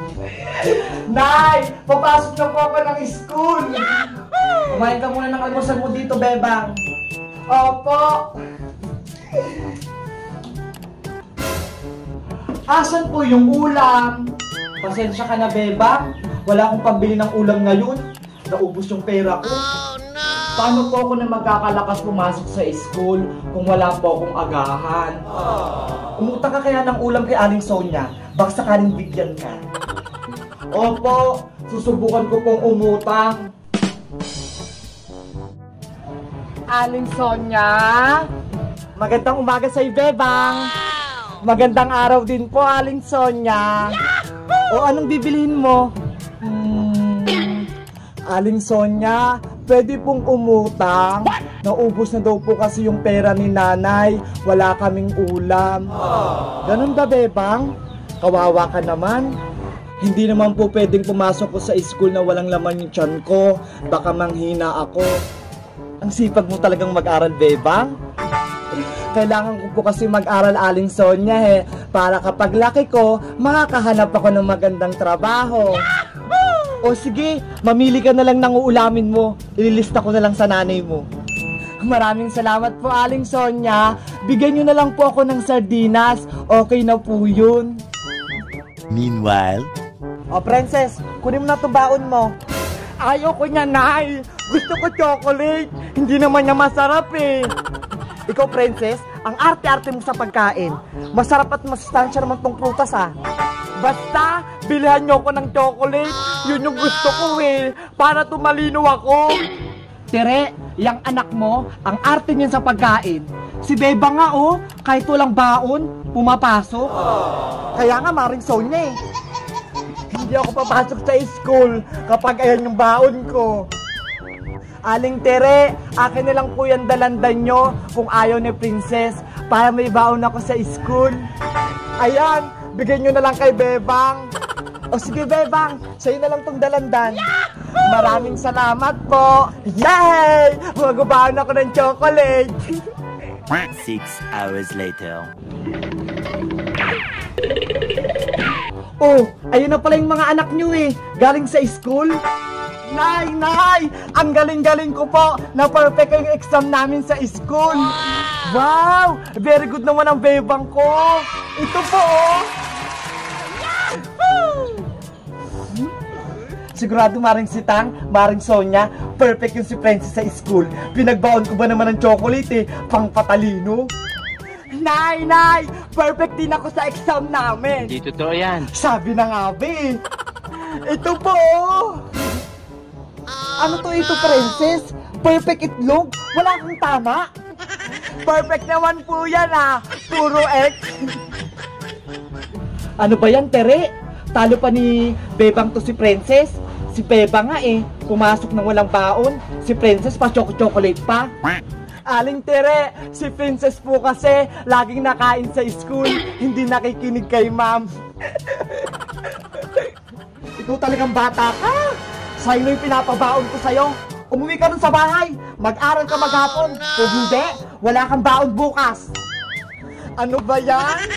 Nay! Papasok na po ako ng school! Kumain ka muna ng almusal mo dito, Bebang. Opo! Asan po yung ulam? Pasensya ka na, Bebang. Wala akong pambili ng ulam ngayon. Naubos yung pera ko. Paano po ako na magkakalakas pumasok sa school kung wala po akong agahan? Umutang ka kaya ng ulam kay Aling Sonia? Baka sakaling bigyan ka. Opo, susubukan ko pong umutang. Aling Sonia? Magandang umaga sa Bebang. Magandang araw din po, Aling Sonia. O anong bibilihin mo? Hmm, Aling Sonia, pwede pong umutang. Naubos na daw po kasi yung pera ni nanay. Wala kaming ulam. Ganun ba, Bebang? Kawawa ka naman. Hindi naman po pwedeng pumasok ko sa school na walang laman yung tiyan ko. Baka manghina ako. Ang sipag mo talagang mag-aral, Bebang. Kailangan ko po kasi mag-aral aling Sonya eh. Para kapag laki ko, makakahanap ako ng magandang trabaho. O sige, mamili ka na lang ng uulamin mo. Ililista ko na lang sa nanay mo. Maraming salamat po aling Sonya. Bigyan nyo na lang po ako ng sardinas. Okay na po yun. Meanwhile, O, princess, kunin mo na itong baon mo. Ayoko niya, Nay. Gusto ko chocolate. Hindi naman niya masarap eh. Ikaw, princess, ang arte-arte mo sa pagkain. Masarap at masustansya naman tong prutas ah. Basta, bilihan niyo ako ng chocolate. Yun yung gusto ko eh. Para tumalino ako. Tere, yung anak mo, ang arte niyan sa pagkain. Si Beba nga oh, kahit walang baon, pumapasok. Kaya nga, Maring Sonya eh. Hindi ako papasok sa school kapag ayan yung baon ko. Aling Tere, akin na lang po yung dalandan nyo kung ayaw ni Princess para may baon ako sa school. Ayan, bigyan nyo na lang kay Bebang. O sige Bebang, sa'yo na lang tong dalandan. Maraming salamat po. Yay! Magabaon ako ng chocolate. six hours later. Oh, ayun na pala yung mga anak nyo eh. Galing sa school. Nay, nay! Ang galing-galing ko po na perfect yung exam namin sa school. Wow! Very good naman ang bebang ko. Ito po oh. Sigurado maring si Tang, maring Sonya, perfect yung si Princess sa school. Pinagbaon ko ba naman ng chocolate eh, pang patalino. Nay, nay! Perfect din ako sa exam namin. Hindi totoo yan. Sabi na nga, be. Ito po. Ano to ito, princess? Perfect itlog? Wala kang tama? Perfect naman po yan, ah. Puro X. ano ba yan, Tere? Talo pa ni Bebang to si Princess. Si Beba nga eh, pumasok ng walang baon. Si Princess pa chocolate pa. Aling Tere, si Princess po kasi laging nakain sa school, hindi nakikinig kay ma'am. Ikaw talagang bata ka. Sa'yo yung pinapabaon ko sa'yo. Umuwi ka dun sa bahay. Mag-aral ka maghapon. Kung hindi, wala kang baon bukas. Ano ba yan?